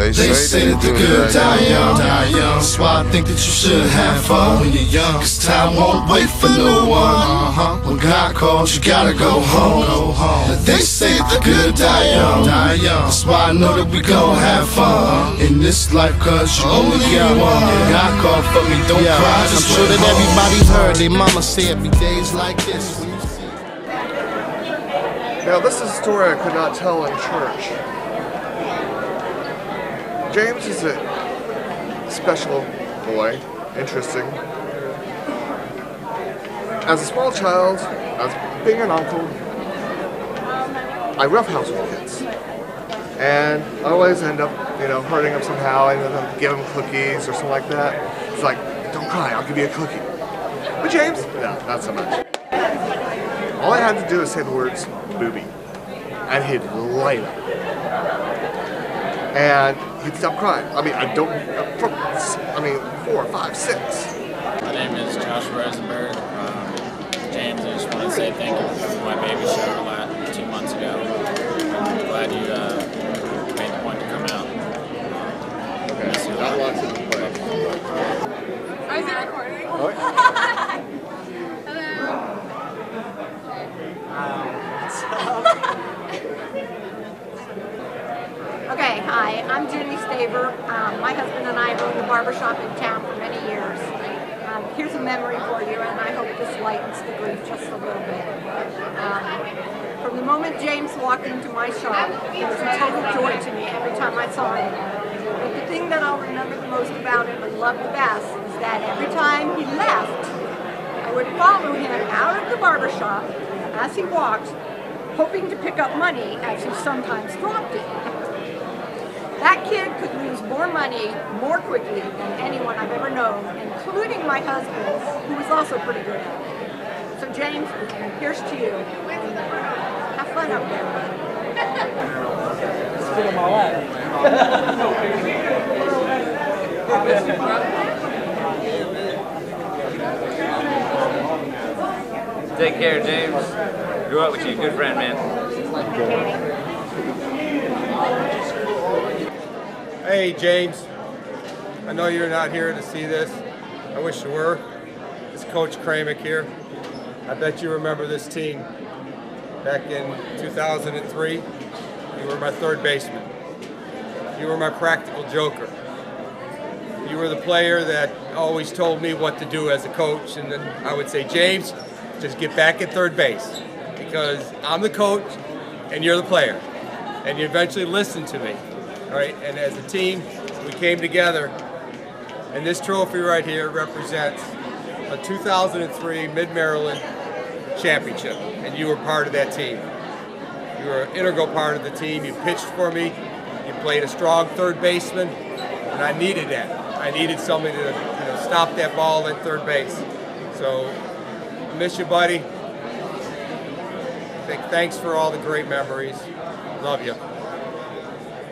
They, they say that the good die young, die young. That's why I think that you should have fun when you're young. Cause time won't wait for no one. Uh-huh. When God calls, you gotta go home. Go home. They say that the good die young, die young. That's why I know that we gon' have fun in this life. Cause you only get one. God called for me, don't Yeah, cry. I'm Just sure that home. everybody's heard their mama say every day's like this. Now, this is a story I could not tell in church. James is a special boy, interesting. As a small child, as being an uncle, I roughhouse with kids. And I always end up, you know, hurting them somehow, and then give them cookies or something like that. It's like, don't cry, I'll give you a cookie. But James, no, not so much. All I had to do is say the words booby, and he'd light up. And he'd stop crying. I mean, I don't, from, I mean, four, five, six. My name is Josh Rosenberg. Um, James, I just want to say thank you for my baby shower last two months ago. I'm glad you uh, made the point to come out. Miss you a Not lot. lots of play. Oh, is it recording? Okay, hi, I'm Judy Staver. Um, my husband and I owned a barbershop in town for many years. Um, here's a memory for you, and I hope this lightens the grief just a little bit. Um, from the moment James walked into my shop, it was a total joy to me every time I saw him. But the thing that I'll remember the most about him and love the best is that every time he left, I would follow him out of the barbershop as he walked, hoping to pick up money as he sometimes dropped it. That kid could lose more money more quickly than anyone I've ever known, including my husband, who was also pretty good at it. So James, here's to you. Have fun up there. Take care, James. Grew up with you. Good friend, man. Hey, James. I know you're not here to see this. I wish you were. It's Coach Kramick here. I bet you remember this team. Back in 2003, you were my third baseman. You were my practical joker. You were the player that always told me what to do as a coach, and then I would say, James, just get back at third base because I'm the coach and you're the player. And you eventually listened to me, right? And as a team, we came together, and this trophy right here represents a 2003 Mid Maryland championship, and you were part of that team. You were an integral part of the team. You pitched for me. You played a strong third baseman, and I needed that. I needed somebody to you know, stop that ball at third base. So, I miss you, buddy. Thanks for all the great memories. Love you.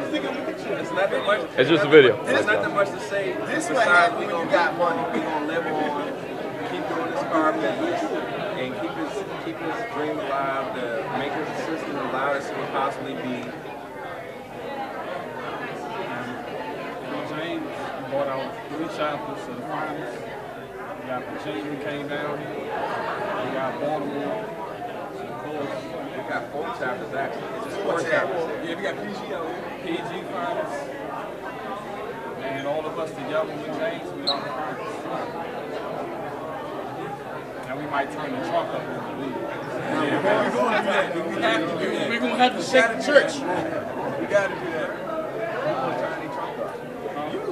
It's not that much. It's just a video. There's not that much to say. This besides what happens we when gonna got money. We gonna live on, keep doing this car business, and keep his keep his dream alive. To make his assistant as loud as he can possibly be. James bought out three chapters of the finals. We got Virginia came down here. We got Baltimore. Of course, We got four chapters actually. It's just Four four chapters. chapters. yeah, we got PG out here. PG finals. And then all of us together with James, we are the finals. And we might turn the truck up in the league. We're going to do that. We have to do that. We're gonna have to shake the church. We got to do that. You.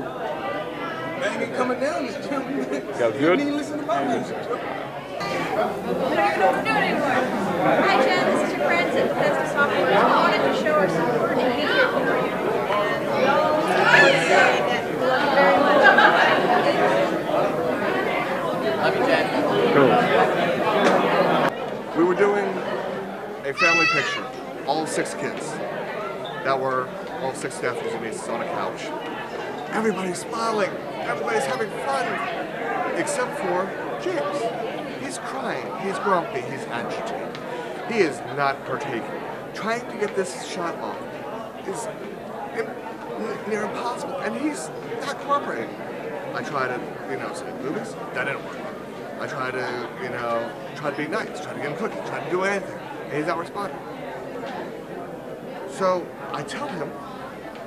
Man, ain't coming down this gym. Got You good? didn't listen to my music. We don't even know what we're doing anymore. Hi, Jen. This is your friends at Bethesda Software. We wanted to show our support and be here for you. And we all want to say that we love you very much. Love you, Jen. We were doing a family picture, all six kids that were all six nephews and nieces on a couch. Everybody's smiling, everybody's having fun, except for James. He's crying, he's grumpy, he's agitated. He is not partaking. Trying to get this shot off is near impossible, and he's not cooperating. I try to, you know, say movies, that didn't work. I try to, you know, try to be nice, try to give him cookies, try to do anything, and he's not responding. So I tell him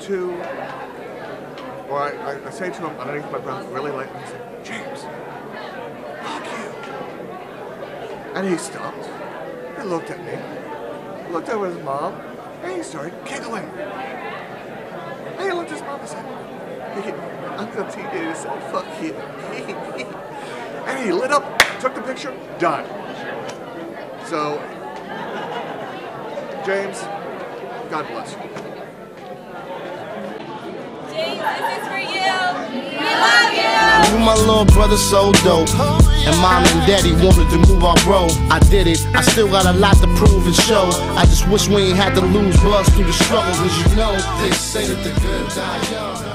to, or I, I, I say to him underneath my breath really lightly, James, fuck you. And he stopped, he looked at me, looked over at his mom, and he started giggling. And he looked at his mom and said, "Hey, I'm gonna teach you to fuck you. and he lit up, took the picture, done. So, James, God bless you. James, this is for you. We love you. You my little brother so dope. And mom and daddy wanted to move our bro. I did it. I still got a lot to prove and show. I just wish we ain't had to lose buzz through the struggle. Cause you know, They say that the good die young.